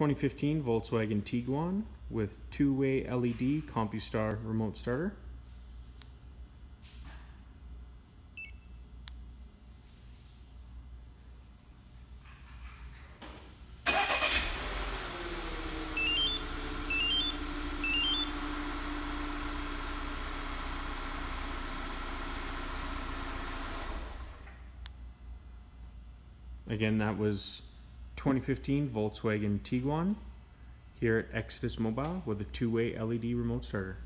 2015 Volkswagen Tiguan with two-way LED CompuStar remote starter. Again, that was 2015 Volkswagen Tiguan here at Exodus Mobile with a two-way LED remote starter.